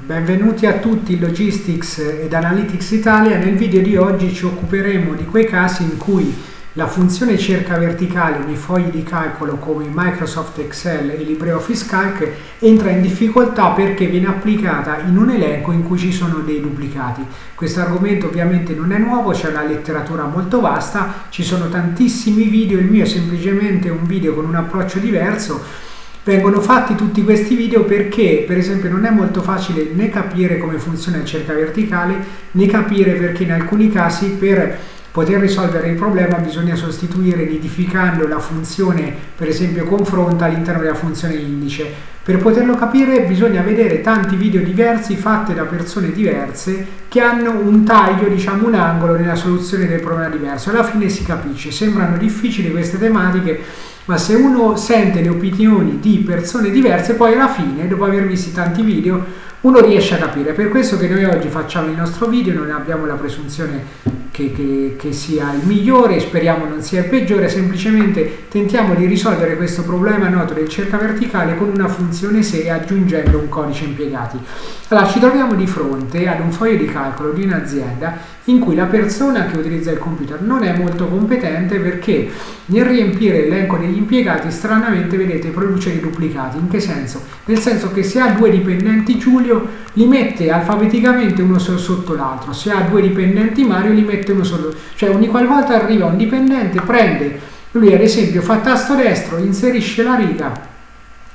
Benvenuti a tutti Logistics ed Analytics Italia. Nel video di oggi ci occuperemo di quei casi in cui la funzione cerca verticale nei fogli di calcolo come Microsoft Excel e LibreOffice Calc entra in difficoltà perché viene applicata in un elenco in cui ci sono dei duplicati. Questo argomento ovviamente non è nuovo, c'è una letteratura molto vasta, ci sono tantissimi video, il mio è semplicemente un video con un approccio diverso vengono fatti tutti questi video perché per esempio non è molto facile né capire come funziona il cerca verticale né capire perché in alcuni casi per poter risolvere il problema bisogna sostituire nidificando la funzione per esempio confronta all'interno della funzione indice. Per poterlo capire bisogna vedere tanti video diversi fatti da persone diverse che hanno un taglio diciamo un angolo nella soluzione del problema diverso. Alla fine si capisce. Sembrano difficili queste tematiche ma se uno sente le opinioni di persone diverse, poi alla fine, dopo aver visto tanti video, uno riesce a capire. Per questo che noi oggi facciamo il nostro video, non abbiamo la presunzione che, che, che, sia il migliore, speriamo non sia il peggiore, semplicemente tentiamo di risolvere questo problema noto del cerca verticale con una funzione seria aggiungendo un codice impiegati. Allora ci troviamo di fronte ad un foglio di calcolo di un'azienda in cui la persona che utilizza il computer non è molto competente perché nel riempire l'elenco degli impiegati stranamente vedete produce dei duplicati. In che senso? Nel senso che se ha due dipendenti Giulio li mette alfabeticamente uno sotto l'altro, se ha due dipendenti Mario li mette uno sotto, cioè ogni qualvolta arriva un dipendente prende, lui ad esempio fa tasto destro, inserisce la riga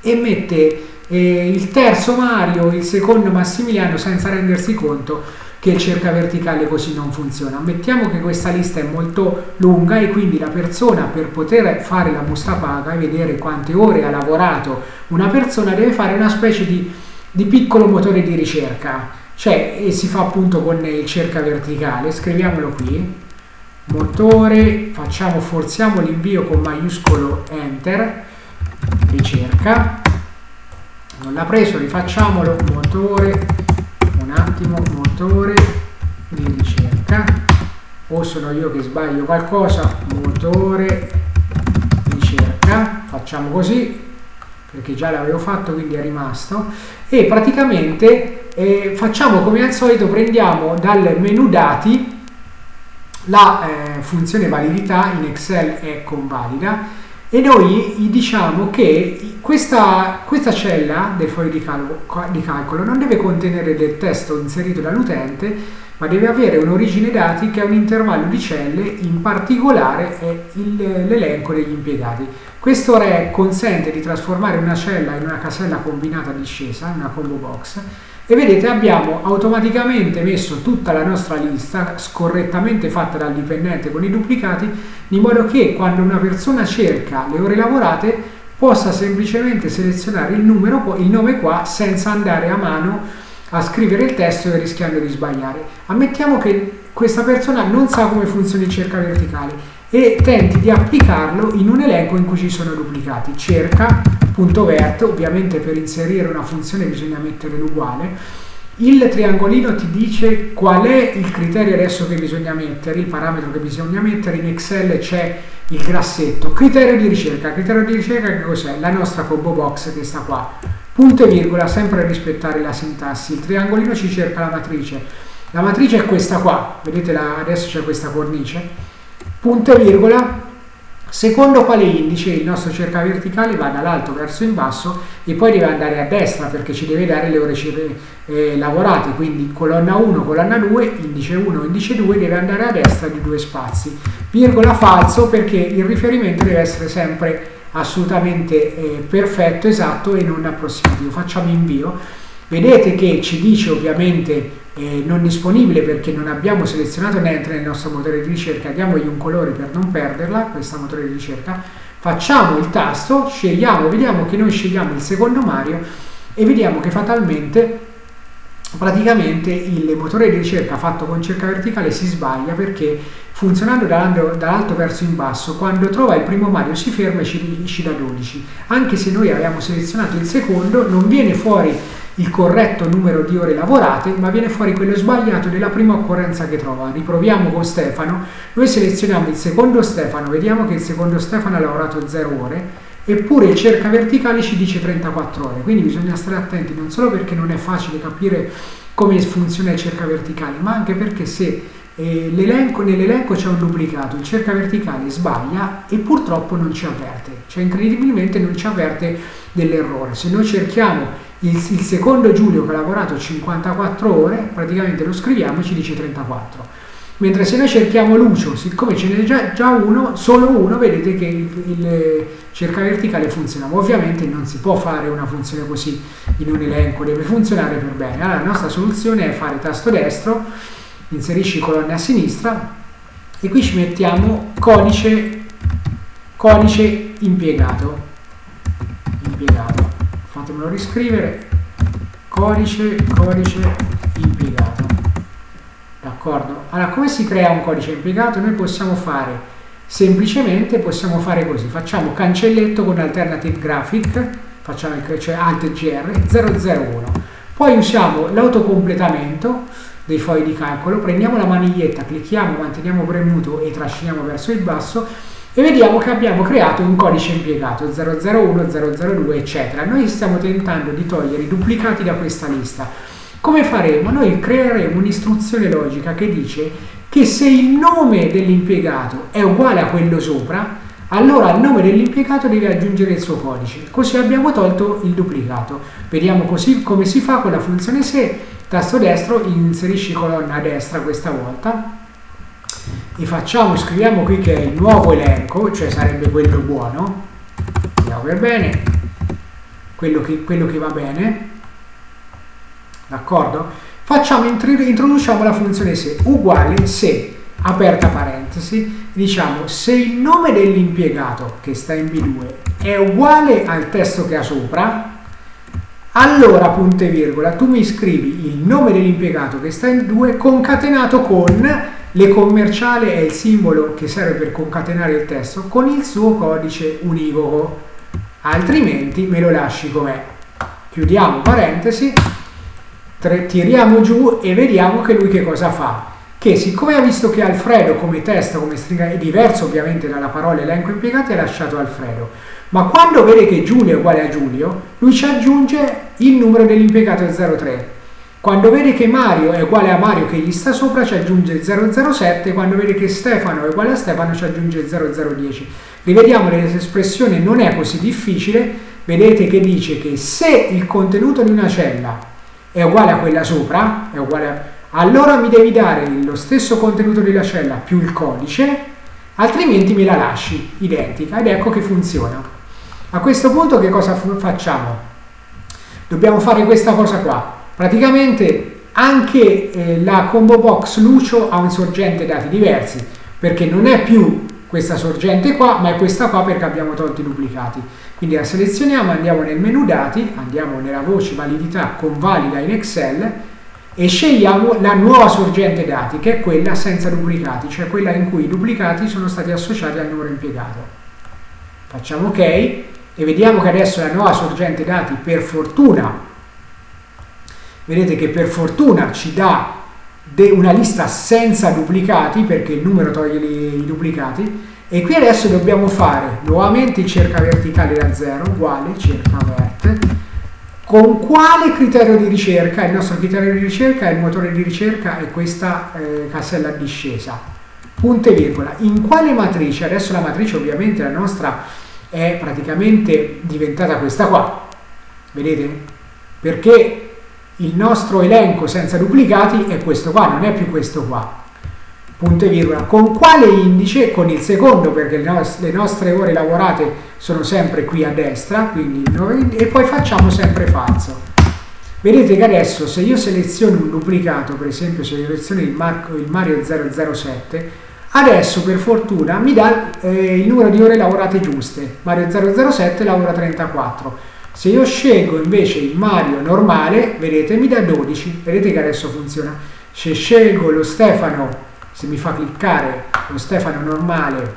e mette eh, il terzo Mario, il secondo Massimiliano senza rendersi conto che il cerca verticale così non funziona. Ammettiamo che questa lista è molto lunga e quindi la persona per poter fare la busta paga e vedere quante ore ha lavorato una persona deve fare una specie di, di piccolo motore di ricerca, cioè e si fa appunto con il cerca verticale, scriviamolo qui, motore, facciamo, forziamo l'invio con maiuscolo enter, ricerca, non l'ha preso, rifacciamolo, motore, un attimo, motore di ricerca, o sono io che sbaglio qualcosa, motore ricerca, facciamo così, perché già l'avevo fatto quindi è rimasto, e praticamente eh, facciamo come al solito, prendiamo dal menu dati la eh, funzione validità in Excel è convalida e noi gli diciamo che questa, questa cella del foglio di, cal di, calcolo non deve contenere del testo inserito dall'utente, ma deve avere un'origine dati che è un intervallo di celle, in particolare è l'elenco degli impiegati. Questo re consente di trasformare una cella in una casella combinata discesa, una combo box, e vedete abbiamo automaticamente messo tutta la nostra lista scorrettamente fatta dal dipendente con i duplicati di modo che quando una persona cerca le ore lavorate possa semplicemente selezionare il, numero, il nome qua senza andare a mano a scrivere il testo e rischiando di sbagliare. Ammettiamo che questa persona non sa come funziona il cerca verticale e tenti di applicarlo in un elenco in cui ci sono duplicati. Cerca.vert, ovviamente per inserire una funzione bisogna mettere l'uguale. Il triangolino ti dice qual è il criterio adesso che bisogna mettere, il parametro che bisogna mettere. In Excel c'è il grassetto. Criterio di ricerca. Criterio di ricerca che cos'è? La nostra combo box che sta qua. Punto e virgola, sempre rispettare la sintassi. Il triangolino ci cerca la matrice. La matrice è questa qua. Vedete la, adesso c'è questa cornice punto e virgola, secondo quale indice il nostro cerca verticale va dall'alto verso in basso e poi deve andare a destra perché ci deve dare le ore eh, lavorate, quindi colonna 1, colonna 2, indice 1, indice 2 deve andare a destra di due spazi, virgola falso perché il riferimento deve essere sempre assolutamente eh, perfetto, esatto e non approssimativo. Facciamo invio. Vedete che ci dice ovviamente eh, non disponibile perché non abbiamo selezionato niente nel nostro motore di ricerca, diamogli un colore per non perderla, questa motore di ricerca, facciamo il tasto, scegliamo, vediamo che noi scegliamo il secondo Mario e vediamo che fatalmente praticamente il motore di ricerca fatto con cerca verticale si sbaglia perché funzionando dall'alto verso in basso quando trova il primo Mario si ferma e ci, ci dà 12 anche se noi abbiamo selezionato il secondo non viene fuori il corretto numero di ore lavorate, ma viene fuori quello sbagliato della prima occorrenza che trova. Riproviamo con Stefano, noi selezioniamo il secondo Stefano, vediamo che il secondo Stefano ha lavorato 0 ore, eppure il cerca verticale ci dice 34 ore, quindi bisogna stare attenti non solo perché non è facile capire come funziona il cerca verticale, ma anche perché se nell'elenco c'è un duplicato, il cerca verticale sbaglia e purtroppo non ci avverte, cioè incredibilmente non ci avverte dell'errore. Se noi cerchiamo il, il, secondo Giulio che ha lavorato 54 ore, praticamente lo scriviamo e ci dice 34. Mentre se noi cerchiamo Lucio, siccome ce n'è già, già, uno, solo uno, vedete che il, il cerca verticale funziona. Ma ovviamente non si può fare una funzione così in un elenco, deve funzionare per bene. Allora la nostra soluzione è fare tasto destro, inserisci colonne a sinistra e qui ci mettiamo codice, codice impiegato. impiegato. Fatemelo riscrivere. Codice, codice impiegato. D'accordo? Allora, come si crea un codice impiegato? Noi possiamo fare semplicemente possiamo fare così, facciamo cancelletto con alternative graphic, facciamo cioè alt gr 001, poi usiamo l'autocompletamento dei fogli di calcolo, prendiamo la maniglietta, clicchiamo, manteniamo premuto e trasciniamo verso il basso e vediamo che abbiamo creato un codice impiegato 001, 002 eccetera. Noi stiamo tentando di togliere i duplicati da questa lista come faremo? Noi creeremo un'istruzione logica che dice che se il nome dell'impiegato è uguale a quello sopra, allora al nome dell'impiegato deve aggiungere il suo codice. Così abbiamo tolto il duplicato. Vediamo così come si fa con la funzione se, tasto destro, inserisci colonna destra questa volta e facciamo, scriviamo qui che è il nuovo elenco, cioè sarebbe quello buono, andiamo per bene, quello che, quello che va bene, d'accordo? Facciamo, introduciamo la funzione se uguale se, aperta parentesi, diciamo se il nome dell'impiegato che sta in B2 è uguale al testo che ha sopra, allora, punto e virgola, tu mi scrivi il nome dell'impiegato che sta in 2 concatenato con le commerciale è il simbolo che serve per concatenare il testo con il suo codice univoco, altrimenti me lo lasci com'è. Chiudiamo parentesi tiriamo giù e vediamo che lui che cosa fa. Che siccome ha visto che Alfredo come testo, come stringa, è diverso ovviamente dalla parola elenco impiegato, ha lasciato Alfredo. Ma quando vede che Giulio è uguale a Giulio, lui ci aggiunge il numero dell'impiegato 03. Quando vede che Mario è uguale a Mario che gli sta sopra ci aggiunge 007, quando vede che Stefano è uguale a Stefano ci aggiunge 0010. Rivediamo l'espressione non è così difficile, vedete che dice che se il contenuto di una cella è uguale a quella sopra, uguale a... allora mi devi dare lo stesso contenuto della cella più il codice, altrimenti me la lasci identica ed ecco che funziona. A questo punto che cosa facciamo? Dobbiamo fare questa cosa qua. Praticamente anche eh, la combo box Lucio ha un sorgente dati diversi, perché non è più questa sorgente qua, ma è questa qua perché abbiamo tolto i duplicati. Quindi la selezioniamo, andiamo nel menu dati, andiamo nella voce validità con valida in Excel e scegliamo la nuova sorgente dati che è quella senza duplicati, cioè quella in cui i duplicati sono stati associati al numero impiegato. Facciamo ok e vediamo che adesso la nuova sorgente dati per fortuna, vedete che per fortuna ci dà una lista senza duplicati perché il numero toglie i duplicati e qui adesso dobbiamo fare nuovamente il cerca verticale da 0 uguale cerca vert con quale criterio di ricerca? Il nostro criterio di ricerca è il motore di ricerca e questa eh, casella discesa. Punto e virgola. In quale matrice? Adesso la matrice ovviamente la nostra è praticamente diventata questa qua. Vedete? Perché il nostro elenco senza duplicati è questo qua, non è più questo qua punto e virgola, con quale indice? Con il secondo perché le, nos le nostre ore lavorate sono sempre qui a destra, quindi, e poi facciamo sempre falso. Vedete che adesso se io seleziono un duplicato, per esempio se seleziono il, Marco, il Mario 007, adesso per fortuna mi dà eh, il numero di ore lavorate giuste. Mario 007 lavora 34. Se io scelgo invece il Mario normale, vedete, mi dà 12. Vedete che adesso funziona. Se scelgo lo Stefano se mi fa cliccare lo Stefano normale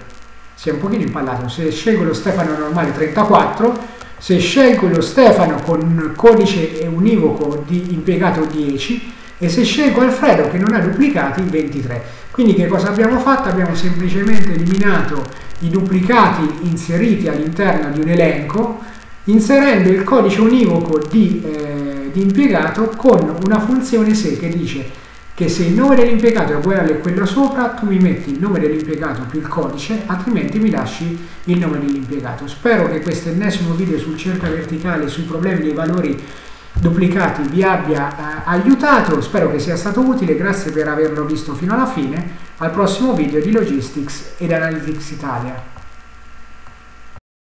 si è un pochino impallato se scelgo lo Stefano normale 34 se scelgo lo Stefano con codice univoco di impiegato 10 e se scelgo Alfredo che non ha duplicati 23 quindi che cosa abbiamo fatto? abbiamo semplicemente eliminato i duplicati inseriti all'interno di un elenco inserendo il codice univoco di, eh, di impiegato con una funzione se che dice che se il nome dell'impiegato è uguale a quello sopra, tu mi metti il nome dell'impiegato più il codice, altrimenti mi lasci il nome dell'impiegato. Spero che questo ennesimo video sul cerca verticale sui problemi dei valori duplicati vi abbia eh, aiutato, spero che sia stato utile, grazie per averlo visto fino alla fine, al prossimo video di Logistics ed Analytics Italia.